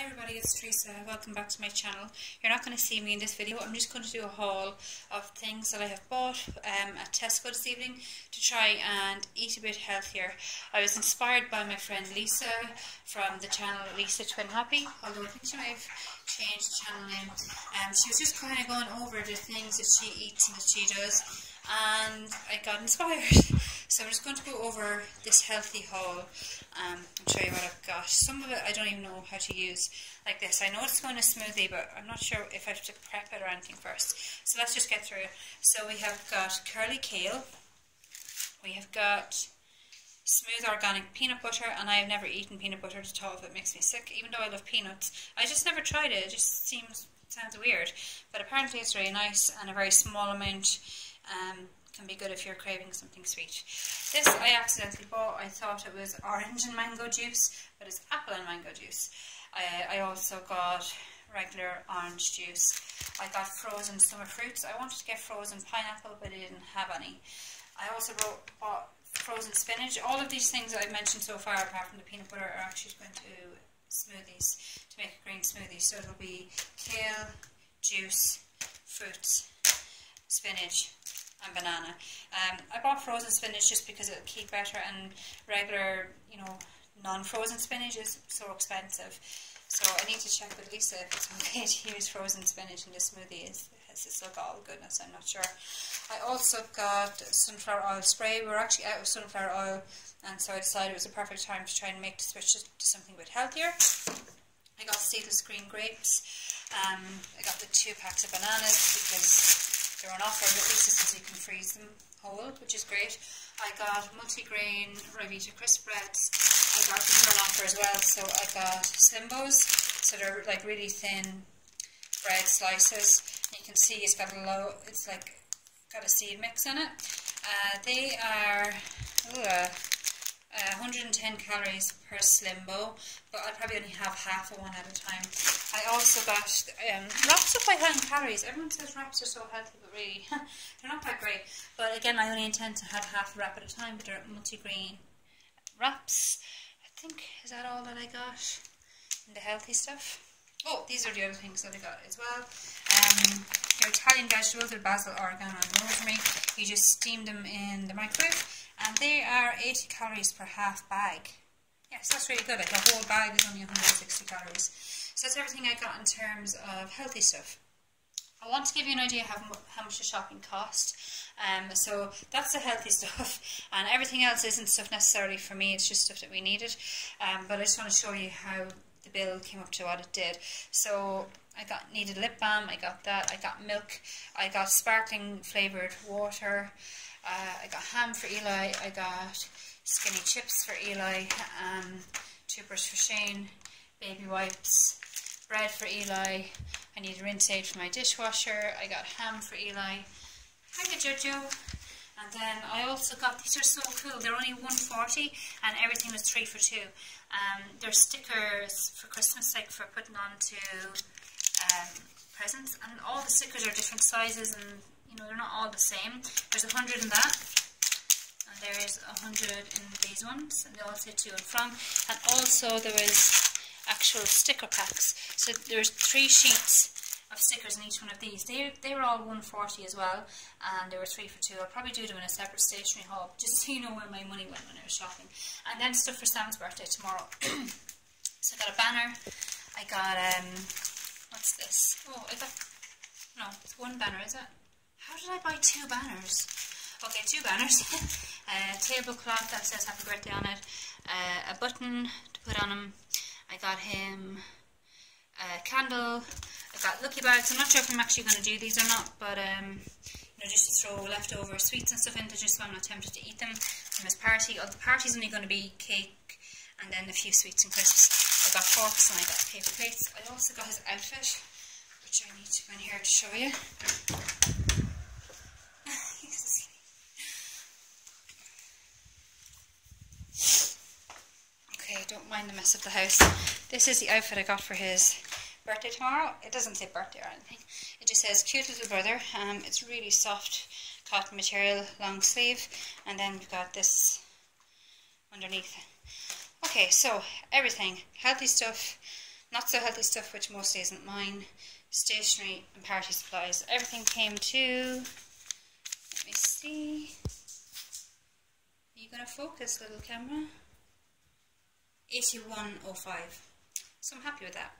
Hi everybody, it's Theresa. Welcome back to my channel. You're not going to see me in this video. I'm just going to do a haul of things that I have bought um, at Tesco this evening to try and eat a bit healthier. I was inspired by my friend Lisa from the channel Lisa Twin Happy, although I think she might have changed the channel name. Um, she was just kind of going over the things that she eats and that she does and I got inspired. So I'm just going to go over this healthy haul um, and show you what I've got. Some of it I don't even know how to use like this. I know it's going to smoothie but I'm not sure if I have to prep it or anything first. So let's just get through it. So we have got curly kale. We have got smooth organic peanut butter and I have never eaten peanut butter at all it makes me sick even though I love peanuts. I just never tried it. It just seems sounds weird but apparently it's really nice and a very small amount um, can be good if you're craving something sweet. This I accidentally bought. I thought it was orange and mango juice, but it's apple and mango juice. I, I also got regular orange juice. I got frozen summer fruits. I wanted to get frozen pineapple, but I didn't have any. I also wrote, bought frozen spinach. All of these things that I've mentioned so far, apart from the peanut butter, are actually going to smoothies, to make a green smoothie. So it'll be kale, juice, fruits, spinach, and banana. Um, I bought frozen spinach just because it'll keep better and regular, you know, non-frozen spinach is so expensive. So I need to check with Lisa if it's okay to use frozen spinach in the smoothie. Is has still got all goodness? I'm not sure. I also got sunflower oil spray. We were actually out of sunflower oil and so I decided it was a perfect time to try and make the switch to something a bit healthier. I got seedless green grapes. Um, I got the two packs of bananas because they're on offer, at least this you can freeze them whole, which is great. I got multigrain Ryvita crisp breads. I got these on offer as well, so I got Slimbos, so they're like really thin bread slices. You can see it's got a low, it's like got a seed mix in it. Uh, they are, ooh, uh, 110 calories per Slimbo, but I probably only have half of one at a time. I also got um, wraps quite high in calories. Everyone says wraps are so healthy, but really, they're not that great. But again, I only intend to have half a wrap at a time, but they're multi-grain wraps. I think, is that all that I got in the healthy stuff? Oh, these are the other things that I got as well. Um, Italian vegetables with basil, oregano and rosemary. You just steam them in the microwave and they are 80 calories per half bag. Yes, that's really good. Like a whole bag is only 160 calories. So that's everything I got in terms of healthy stuff. I want to give you an idea how, how much the shopping cost. Um, so that's the healthy stuff, and everything else isn't stuff necessarily for me. It's just stuff that we needed. Um, but I just want to show you how the bill came up to what it did. So I got needed lip balm. I got that. I got milk. I got sparkling flavored water. Uh, I got ham for Eli, I got skinny chips for Eli, um, tubers for Shane, baby wipes, bread for Eli, I need rinse aid for my dishwasher, I got ham for Eli, hi Jojo, and then I also got, these are so cool, they're only 140 and everything was 3 for 2. Um, they're stickers for Christmas, like for putting on to um, presents, and all the stickers are different sizes and you know, they're not all the same. There's a hundred in that, and there is a hundred in these ones, and they all say to and from. And also there is actual sticker packs. So there's three sheets of stickers in each one of these. They, they were all 140 as well, and they were three for two. I'll probably do them in a separate stationery haul, just so you know where my money went when I was shopping. And then stuff for Sam's birthday tomorrow. so I got a banner. I got, um, what's this? Oh, I got, no, it's one banner, is it? How did I buy two banners? Okay, two banners. a tablecloth that says happy birthday on it. Uh, a button to put on him. I got him a candle. I've got lucky bags. I'm not sure if I'm actually going to do these or not, but um, you know, just to throw leftover sweets and stuff into just so I'm not tempted to eat them from his party. Oh, the party's only going to be cake and then a few sweets and crisps. I got forks and I got paper plates. I also got his outfit, which I need to go in here to show you. don't the mess of the house. This is the outfit I got for his birthday tomorrow. It doesn't say birthday or anything. It just says cute little brother. Um, it's really soft cotton material, long sleeve. And then we've got this underneath. Okay, so everything. Healthy stuff. not so healthy stuff, which mostly isn't mine, stationery and party supplies. Everything came to, let me see, are you going to focus, little camera? 8105. So I'm happy with that.